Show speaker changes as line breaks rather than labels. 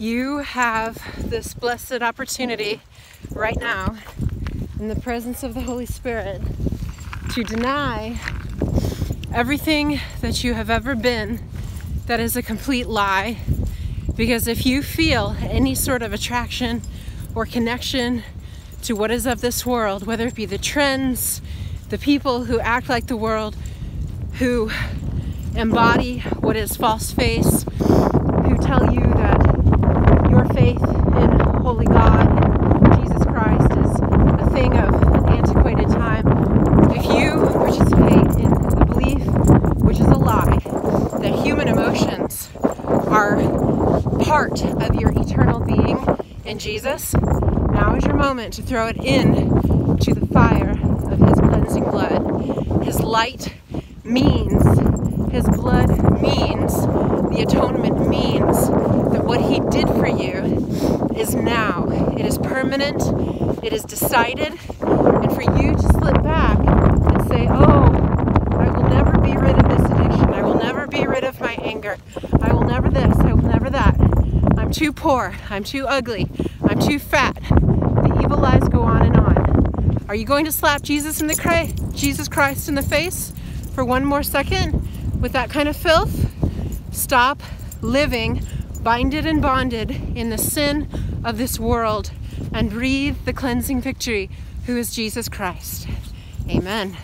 You have this blessed opportunity right now in the presence of the Holy Spirit to deny everything that you have ever been that is a complete lie. Because if you feel any sort of attraction or connection to what is of this world, whether it be the trends, the people who act like the world, who embody what is false face, who tell you that your faith in Holy God, Jesus Christ, is a thing of antiquated time. If you participate in the belief, which is a lie, that human emotions are part of your eternal being in Jesus, now is your moment to throw it in to the fire of His cleansing blood. His light means, His blood means, the atonement means that what He did for you is now. It is permanent, it is decided, and for you to I'm too poor, I'm too ugly, I'm too fat. The evil lies go on and on. Are you going to slap Jesus in the cra- Jesus Christ in the face for one more second with that kind of filth? Stop living binded and bonded in the sin of this world and breathe the cleansing victory who is Jesus Christ. Amen.